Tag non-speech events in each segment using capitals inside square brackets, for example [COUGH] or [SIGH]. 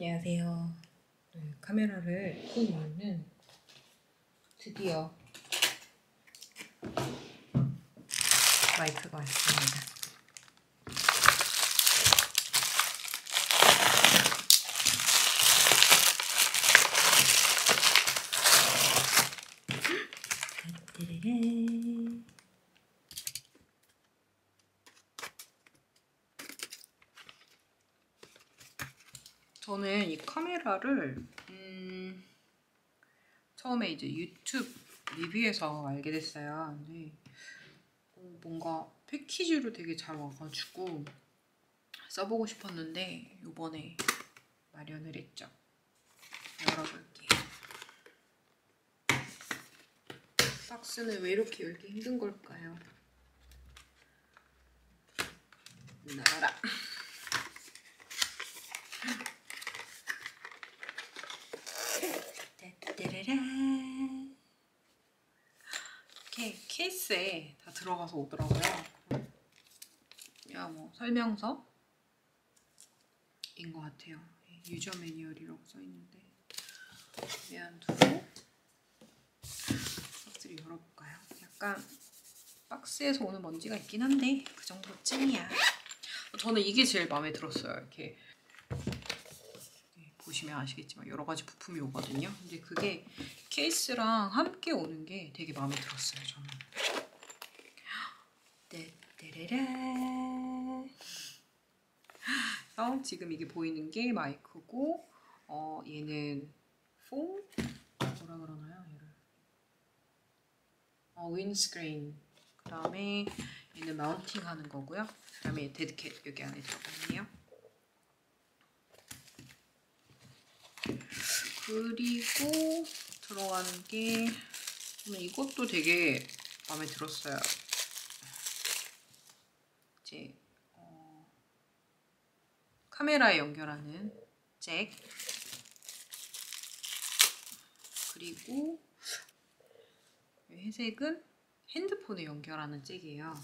안녕하세요. 네, 카메라를 끈 이유는 드디어 마이크가 왔습니다. 저는 이 카메라를 음, 처음에 이제 유튜브 리뷰에서 알게 됐어요. 근데 어, 뭔가 패키지로 되게 잘 와가지고 써보고 싶었는데 이번에 마련을 했죠. 열어볼게요. 박스는 왜 이렇게 열기 힘든 걸까요? 따따라라. 케이스에 다 들어가서 오더라고요. 야, 뭐 설명서 인 것 같아요. 유저 매뉴얼이라고 써 있는데 그냥 두고 박스를 열어볼까요? 약간 박스에서 오는 먼지가 있긴 한데 그 정도 쯤이야. 저는 이게 제일 마음에 들었어요. 이렇게 네, 보시면 아시겠지만 여러 가지 부품이 오거든요. 근데 그게 케이스랑 함께 오는 게 되게 마음에 들었어요. 저는. 떼떼레라. [GASPS] 그래서 지금 이게 보이는 게 마이크고 어 얘는 폼 뭐라 그러나요? 얘를 어 윈스크린 그 다음에 얘는 마운팅 하는 거고요. 그 다음에 데드캣 여기 안에 들어가 있네요. 그리고 들어가는 게 이것도 되게 마음에 들었어요. 이제 어, 카메라에 연결하는 잭 그리고 이 회색은 핸드폰에 연결하는 잭이에요.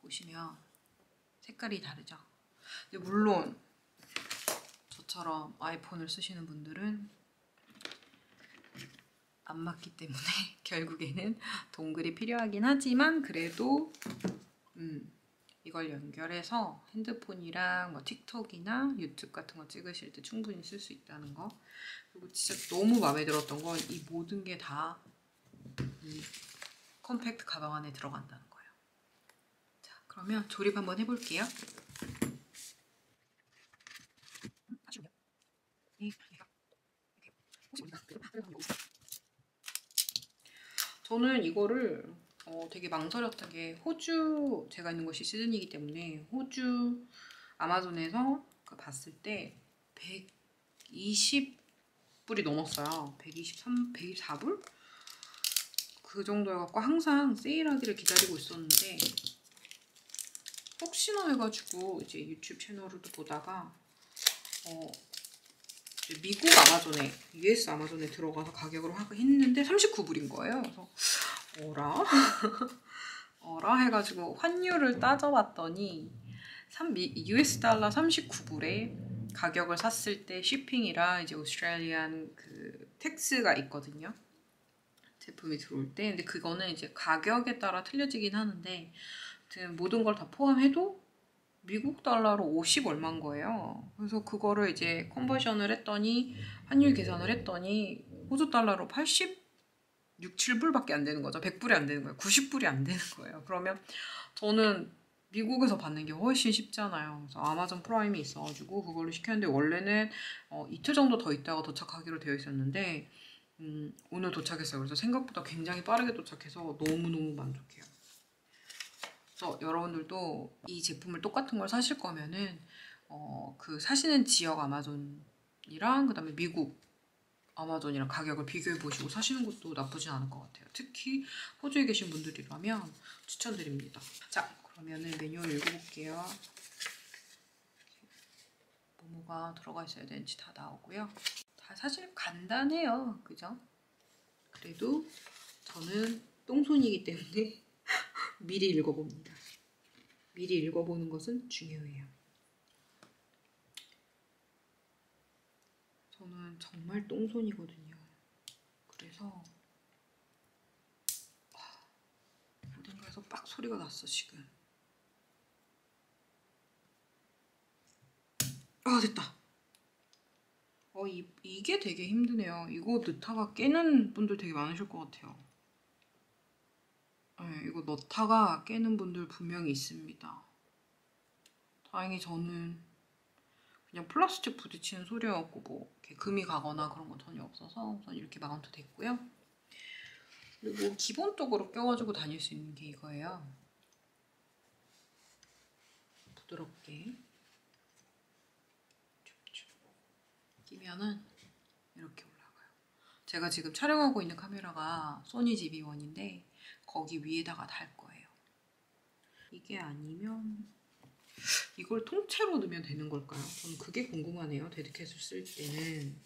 보시면 색깔이 다르죠. 물론 저처럼 아이폰을 쓰시는 분들은 안 맞기 때문에 [LAUGHS] 결국에는 동글이 필요하긴 하지만 그래도 음, 이걸 연결해서 핸드폰이랑 뭐 틱톡이나 유튜브 같은 거 찍으실 때 충분히 쓸 수 있다는 거 그리고 진짜 너무 마음에 들었던 건 이 모든 게 다 이 컴팩트 가방 안에 들어간다는 거예요. 자, 그러면 조립 한번 해볼게요. 저는 이거를 어, 되게 망설였던 게 호주 제가 있는 곳이 시드니이기 때문에 호주 아마존에서 그 봤을 때 120불이 넘었어요. 123, 124불? 그 정도여갖고 항상 세일하기를 기다리고 있었는데 혹시나 해가지고 이제 유튜브 채널을도 보다가 어, 미국 아마존에 US 아마존에 들어가서 가격으로 확인했는데 39불인 거예요. 그래서 어라? [LAUGHS] 어라 해가지고 환율을 따져봤더니 3, US 달러 39불에 가격을 샀을 때 쇼핑이랑 이제 오스트레일리안 그 텍스가 있거든요. 제품이 들어올 때. 근데 그거는 이제 가격에 따라 틀려지긴 하는데 모든 걸 다 포함해도 미국 달러로 50 얼마인 거예요. 그래서 그거를 이제 conversion을 했더니 환율 계산을 했더니 호주 달러로 80 6, 7불밖에 안 되는 거죠. 100불이 안 되는 거예요. 90불이 안 되는 거예요. 그러면 저는 미국에서 받는 게 훨씬 쉽잖아요. 그래서 아마존 프라임이 있어가지고 그걸로 시켰는데 원래는 어, 이틀 정도 더 있다가 도착하기로 되어 있었는데 음, 오늘 도착했어요. 그래서 생각보다 굉장히 빠르게 도착해서 너무너무 만족해요. 그래서 여러분들도 이 제품을 똑같은 걸 사실 거면은 어, 그 사시는 지역 아마존이랑 그다음에 미국 아마존이랑 가격을 비교해 보시고 사시는 것도 나쁘진 않을 것 같아요. 특히 호주에 계신 분들이라면 추천드립니다. 자, 그러면은 메뉴를 읽어볼게요. 뭐뭐가 들어가 있어야 되는지 다 나오고요. 다 사실 간단해요. 그죠? 그래도 저는 똥손이기 때문에 미리 읽어봅니다. 미리 읽어보는 것은 중요해요. 저는 정말 똥손이거든요. 그래서 어딘가에서 빡 소리가 났어 지금. 아 됐다. 어 이, 이게 되게 힘드네요. 이거 넣다가 깨는 분들 되게 많으실 것 같아요. 네, 이거 넣다가 깨는 분들 분명히 있습니다. 다행히 저는 그냥 플라스틱 부딪히는 소리여갖고 뭐 이렇게 금이 가거나 그런 건 전혀 없어서 우선 이렇게 마운트 됐고요. 그리고 기본적으로 껴가지고 다닐 수 있는 게 이거예요. 부드럽게 끼면은 이렇게 올라가요. 제가 지금 촬영하고 있는 카메라가 소니 GB1인데 거기 위에다가 달 거예요. 이게 아니면 이걸 통째로 넣으면 되는 걸까요? 저는 그게 궁금하네요. 데드캣을 쓸 때는.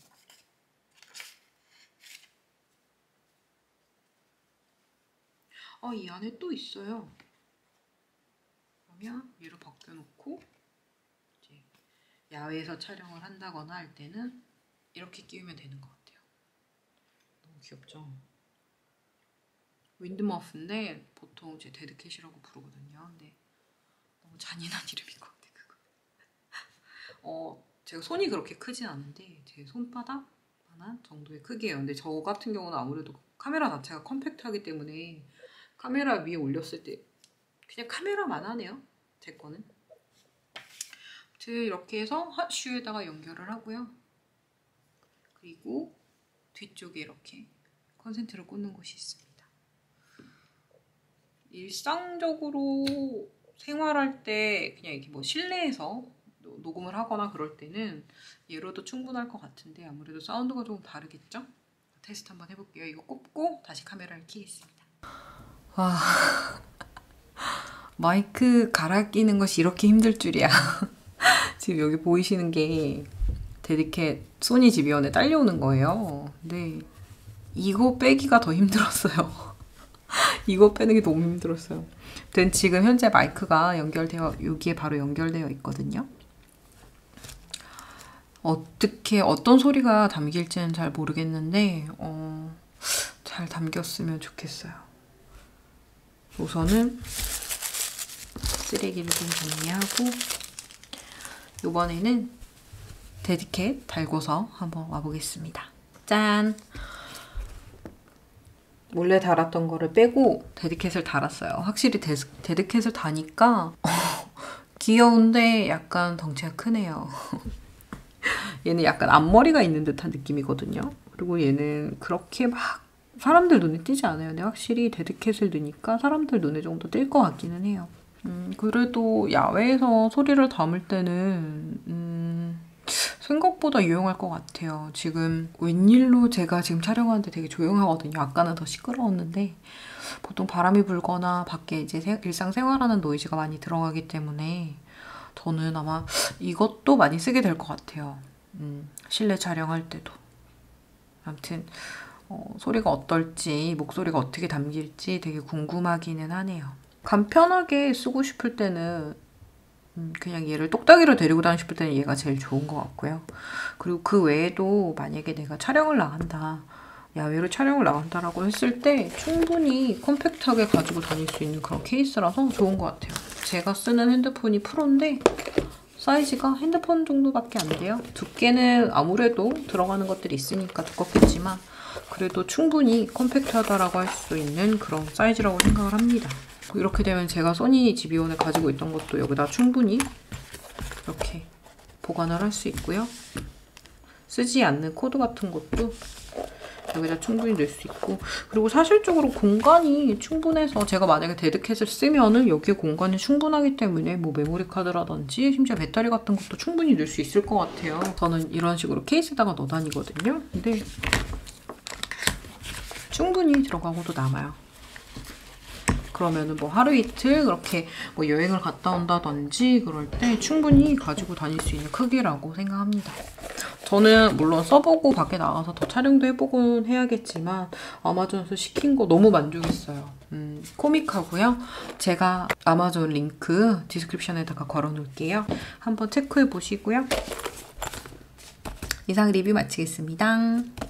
아, 이 안에 또 있어요. 그러면 얘를 벗겨놓고 이제 야외에서 촬영을 한다거나 할 때는 이렇게 끼우면 되는 것 같아요. 너무 귀엽죠? wind muff인데 보통 이제 dead cat이라고 부르거든요. 근데 너무 잔인한 [LAUGHS] 이름인 것 같아 그거. [LAUGHS] 어 제가 손이 그렇게 크진 않은데 제 손바닥만한 정도의 크기예요. 근데 저 같은 경우는 아무래도 카메라 자체가 compact하기 때문에 카메라 위에 올렸을 때 그냥 카메라만 하네요. 제 거는. 이렇게 해서 핫슈에다가 연결을 하고요. 그리고 뒤쪽에 이렇게 컨센트를 꽂는 곳이 있습니다. 일상적으로 생활할 때 그냥 이렇게 뭐 실내에서 녹음을 하거나 그럴 때는 얘로도 충분할 것 같은데 아무래도 사운드가 조금 다르겠죠? 테스트 한번 해볼게요. 이거 꼽고 다시 카메라를 켜겠습니다. 와 [LAUGHS] 마이크 갈아 끼는 것이 이렇게 힘들 줄이야. [LAUGHS] 지금 여기 보이시는 게 데디캣 소니 지비원에 딸려오는 거예요. 근데 이거 빼기가 더 힘들었어요. 이거 빼는 게 너무 힘들었어요. 된 지금 현재 마이크가 연결되어 여기에 바로 연결되어 있거든요. 어떻게 어떤 소리가 담길지는 잘 모르겠는데 어, 잘 담겼으면 좋겠어요. 우선은 쓰레기를 좀 정리하고 이번에는 dead cat 달고서 한번 와보겠습니다. 짠! 몰래 달았던 거를 빼고 dead cat을 달았어요. 확실히 데스, dead cat을 다니까 어, [LAUGHS] 귀여운데 약간 덩치가 크네요. [LAUGHS] 얘는 약간 앞머리가 있는 듯한 느낌이거든요. 그리고 얘는 그렇게 막 사람들 눈에 띄지 않아요. 근데 확실히 데드캣을 넣으니까 사람들 눈에 좀 더 띌 것 같기는 해요. 음, 그래도 야외에서 소리를 담을 때는 음, 생각보다 유용할 것 같아요. 지금 웬일로 제가 지금 촬영하는데 되게 조용하거든요. 아까는 더 시끄러웠는데 보통 바람이 불거나 밖에 이제 일상생활하는 노이즈가 많이 들어가기 때문에 저는 아마 이것도 많이 쓰게 될 것 같아요. 음, 실내 촬영할 때도. 아무튼 어, 소리가 어떨지 목소리가 어떻게 담길지 되게 궁금하기는 하네요. 간편하게 쓰고 싶을 때는 음, 그냥 얘를 똑딱이로 데리고 다니고 싶을 때는 얘가 제일 좋은 것 같고요. 그리고 그 외에도 만약에 내가 촬영을 나간다, 야외로 촬영을 나간다라고 했을 때 충분히 컴팩트하게 가지고 다닐 수 있는 그런 케이스라서 좋은 것 같아요. 제가 쓰는 핸드폰이 프로인데 사이즈가 핸드폰 정도밖에 안 돼요. 두께는 아무래도 들어가는 것들이 있으니까 두껍겠지만 그래도 충분히 compact하다라고 할 수 있는 그런 사이즈라고 생각을 합니다. 이렇게 되면 제가 소니 ZV원을 가지고 있던 것도 여기다 충분히 이렇게 보관을 할 수 있고요. 쓰지 않는 코드 같은 것도 여기다 충분히 넣을 수 있고 그리고 사실적으로 공간이 충분해서 제가 만약에 데드캣을 쓰면은 여기에 공간이 충분하기 때문에 뭐 메모리 카드라든지 심지어 배터리 같은 것도 충분히 넣을 수 있을 것 같아요. 저는 이런 식으로 케이스에다가 넣어 다니거든요. 근데 충분히 들어가고도 남아요. 그러면은 뭐 하루 이틀 그렇게 뭐 여행을 갔다 온다든지 그럴 때 충분히 가지고 다닐 수 있는 크기라고 생각합니다. 저는 물론 써보고 밖에 나가서 더 촬영도 해보곤 해야겠지만 아마존에서 시킨 거 너무 만족했어요. 음, 코미카고요. 제가 아마존 링크 description에다가 걸어놓을게요. 한번 체크해 보시고요. 이상 리뷰 마치겠습니다.